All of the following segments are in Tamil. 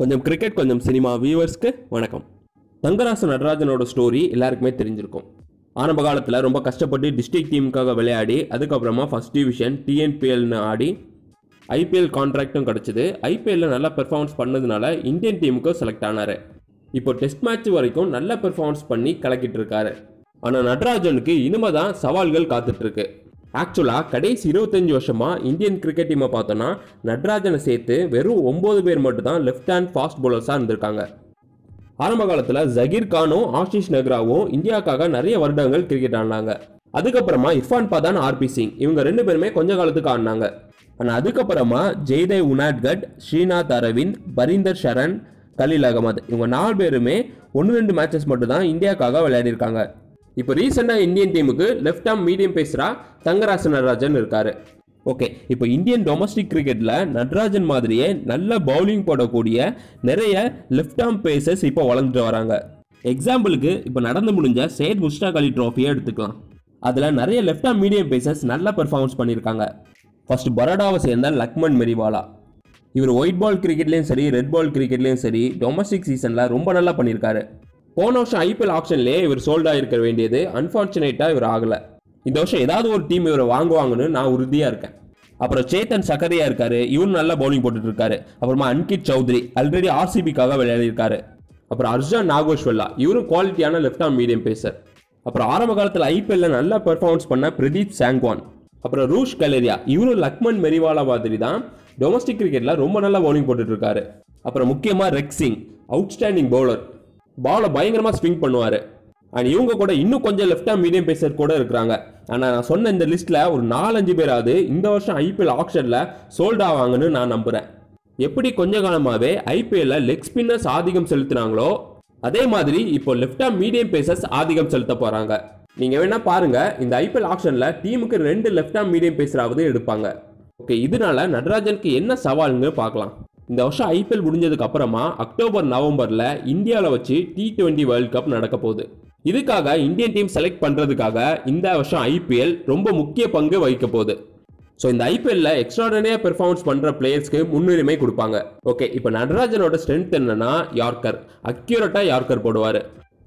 கொஞ்சம் கிரிக்கெட் கொஞ்சம் சினிமா வியூவர்ஸ்க்கு வணக்கம். தங்கராசு நடராஜனோட ஸ்டோரி எல்லாருக்குமே தெரிஞ்சிருக்கும். ஆரம்ப காலத்தில் ரொம்ப கஷ்டப்பட்டு டிஸ்ட்ரிக்ட் டீமுக்காக விளையாடி அதுக்கப்புறமா ஃபர்ஸ்ட் டிவிஷன் டிஎன்பிஎல்னு ஆடி ஐபிஎல் கான்ட்ராக்டும் கிடச்சிது. ஐபிஎல்ல நல்லா பெர்ஃபார்மன்ஸ் பண்ணதுனால இந்தியன் டீமுக்கும் செலக்ட் ஆனார். இப்போ டெஸ்ட் மேட்ச் வரைக்கும் நல்ல பெர்ஃபார்மன்ஸ் பண்ணி கலக்கிட்டு இருக்காரு. ஆனால் நடராஜனுக்கு இனிமே தான் சவால்கள் காத்துட்ருக்கு ஆக்சுவலாக கடைசி இருபத்தஞ்சு வருஷமாக இந்தியன் கிரிக்கெட் டீமை பார்த்தோன்னா நட்ராஜனை சேர்த்து வெறும் ஒம்பது பேர் மட்டும் தான் லெஃப்ட் ஹேண்ட் ஃபாஸ்ட் பவுலர்ஸாக இருந்திருக்காங்க. ஆரம்ப காலத்தில் ஜகீர் கானும் ஆஷிஷ் நெக்ராவும் இந்தியாவுக்காக நிறைய வருடங்கள் கிரிக்கெட் ஆடினாங்க. அதுக்கப்புறமா இர்ஃபான் பதான் ஆர்பி சிங் இவங்க ரெண்டு பேருமே கொஞ்ச காலத்துக்கு ஆடினாங்க. ஆனால் அதுக்கப்புறமா ஜெய்தேவ் உனாட்கட் ஸ்ரீநாத் அரவிந்த் பரிந்தர் ஷரண் கலீல் அகமது இவங்க நாலு பேருமே ஒன்று ரெண்டு மேட்சஸ் மட்டும்தான் இந்தியாவுக்காக விளையாடிருக்காங்க. இப்போ ரீசெண்டாக இந்தியன் டீமுக்கு லெஃப்ட் ஆம் மீடியம் பேசுகிறா தங்கராச நடராஜன் இருக்காரு. ஓகே இப்போ இந்தியன் டொமஸ்டிக் கிரிக்கெட்டில் நட்ராஜன் மாதிரியே நல்ல பவுலிங் போடக்கூடிய நிறைய லெஃப்ட் ஆர்ம் பேசர்ஸ் இப்போ வளர்ந்துட்டு வராங்க. எக்ஸாம்பிளுக்கு இப்போ நடந்து முடிஞ்ச சையத் முஸ்டாக் அலி ட்ராஃபியை எடுத்துக்கலாம். அதில் நிறைய லெஃப்ட் ஆம் மீடியம் பேசர்ஸ் நல்லா பெர்ஃபார்மன்ஸ் பண்ணியிருக்காங்க. ஃபர்ஸ்ட் பரோடாவை சேர்ந்த லக்மன் மெரிவாலா. இவர் ஒயிட் பால் கிரிக்கெட்லேயும் சரி ரெட் பால் கிரிக்கெட்லேயும் சரி டொமஸ்டிக் சீசனில் ரொம்ப நல்லா பண்ணியிருக்காரு. போன வருஷம் ஐபிஎல் ஆப்ஷன்லேயே இவர் சோல்டாக இருக்க வேண்டியது. அன்ஃபார்ச்சுனேட்டாக இவர் ஆகலை. இந்த வருஷம் ஏதாவது ஒரு டீம் இவரை வாங்குவாங்கன்னு நான் உறுதியாக இருக்கேன். அப்புறம் சேத்தன் சக்கரியா இருக்காரு. இவரும் நல்லா பவுலிங் போட்டுட்டு இருக்காரு. அப்புறமா அன்கித் சௌத்ரி. ஆல்ரெடி ஆர்சிபிக்காக விளையாடிருக்காரு. அப்புறம் அர்ஜான் நாகோஷ்வல்லா. இவரும் குவாலிட்டியான லெஃப்ட் ஆர்ம் மீடியம் பேசர் அப்புறம் ஆரம்ப காலத்தில் ஐபிஎல்ல நல்லா பெர்ஃபார்மன்ஸ் பண்ண பிரதீப் சாங்வான் அப்புறம் ரூஷ் கலேரியா. இவரும் லக்மன் மெரிவாலா மாதிரி தான் டொமஸ்டிக் கிரிக்கெட்ல ரொம்ப நல்லா பவுலிங் போட்டுட்டு இருக்காரு. அப்புறம் முக்கியமாக ரெக்ஸிங் அவுட்ஸ்டாண்டிங் பவுலர் பாலை பயங்கரமாக ஸ்விங் பண்ணுவார். அண்ட் இவங்க கூட இன்னும் கொஞ்சம் லெஃப்ட் ஆம் மீடியம் பேசர் கூட இருக்கிறாங்க. ஆனால் நான் சொன்ன இந்த லிஸ்ட்டில் ஒரு நாலஞ்சு பேராவது இந்த வருஷம் ஐபிஎல் ஆப்ஷனில் சோல்ட் ஆவாங்கன்னு நான் நம்புகிறேன் எப்படி கொஞ்ச காலமாகவே ஐபிஎல்ல லெக் ஸ்பின்னர்ஸ் ஆதிக்கம் செலுத்துனாங்களோ அதே மாதிரி இப்போ லெஃப்ட் ஆம் மீடியம் பேசர்ஸ் ஆதிக்கம் செலுத்த போகிறாங்க நீங்கள் வேணால் பாருங்க இந்த ஐபிஎல் ஆப்ஷனில் டீமுக்கு ரெண்டு லெஃப்ட் ஆம் மீடியம் பேசராவது எடுப்பாங்க. ஓகே இதனால நடராஜனுக்கு என்ன சவால்னு பார்க்கலாம். இந்த வருஷம் ஐபிஎல் முடிஞ்சதுக்கு அப்புறமா அக்டோபர் நவம்பர்ல இந்தியாவில் வச்சு டி டுவெண்ட்டி வேர்ல்ட் கப் நடக்க போகுது. இதுக்காக இந்தியன் டீம் செலக்ட் பண்றதுக்காக இந்த வருஷம் ஐபிஎல் ரொம்ப முக்கிய பங்கு வகிக்க போகுது. ஸோ இந்த ஐபிஎல்ல எக்ஸ்ட்ராடனரியாக பெர்ஃபார்மன்ஸ் பண்ற பிளேயர்ஸ்க்கு முன்னுரிமை கொடுப்பாங்க. ஓகே இப்போ நடராஜனோட ஸ்ட்ரென்த் என்னன்னா யார்கர் அக்யூரட்டா யார்கர் போடுவார்.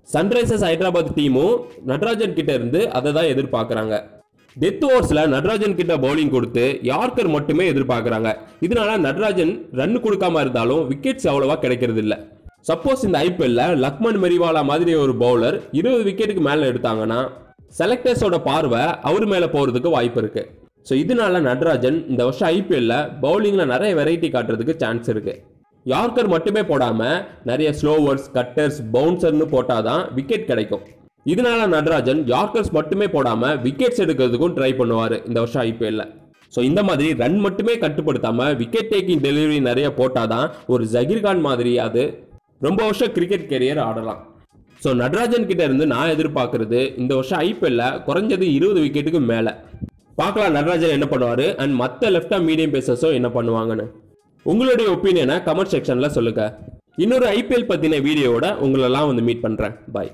சன்ரைசர்ஸ் ஹைதராபாத் டீமும் நடராஜன் கிட்ட இருந்து அதை தான் எதிர்பார்க்குறாங்க. டெத் ஓவர்ஸில் நடராஜன் கிட்ட பவுலிங் கொடுத்து யார்கர் மட்டுமே எதிர்பார்க்குறாங்க. இதனால நடராஜன் ரன் கொடுக்காம இருந்தாலும் விக்கெட்ஸ் அவ்வளோவா கிடைக்கிறது இல்லை சப்போஸ் இந்த ஐபிஎல்ல லக்மன் மெரிவாலா மாதிரி ஒரு பவுலர் இருபது விக்கெட்டுக்கு மேலே எடுத்தாங்கன்னா செலக்டர்ஸோட பார்வை அவர் மேலே போகிறதுக்கு வாய்ப்பு இருக்கு. ஸோ இதனால நடராஜன் இந்த வருஷம் ஐபிஎல்ல பவுலிங்கில் நிறைய வெரைட்டி காட்டுறதுக்கு சான்ஸ் இருக்கு. யார்கர் மட்டுமே போடாமல் நிறைய ஸ்லோவர்ஸ் கட்டர்ஸ் பவுன்சர்னு போட்டால் தான் விக்கெட் கிடைக்கும். இதனால நடராஜன் யார்கர்ஸ் மட்டுமே போடாமல் விக்கெட்ஸ் எடுக்கிறதுக்கும் ட்ரை பண்ணுவார் இந்த வருஷம் ஐபிஎல்ல ஸோ இந்த மாதிரி ரன் மட்டுமே கட்டுப்படுத்தாம விக்கெட் டேக்கிங் டெலிவரி நிறைய போட்டாதான் ஒரு ஜகீர்கான் மாதிரி அது ரொம்ப வருஷம் கிரிக்கெட் கெரியர் ஆடலாம். ஸோ நடராஜன் கிட்ட இருந்து நான் எதிர்பார்க்கறது இந்த வருஷம் ஐபிஎல்ல குறைஞ்சது இருபது விக்கெட்டுக்கு மேலே. பார்க்கலாம் நடராஜன் என்ன பண்ணுவார் அண்ட் மற்ற லெஃப்டா மீடியம் பேசர்ஸும் என்ன பண்ணுவாங்கன்னு. உங்களுடைய ஒப்பீனியனை கமெண்ட் செக்ஷனில் சொல்லுங்கள் இன்னொரு ஐபிஎல் பற்றின வீடியோவோட உங்களெல்லாம் வந்து மீட் பண்ணுறேன் பாய்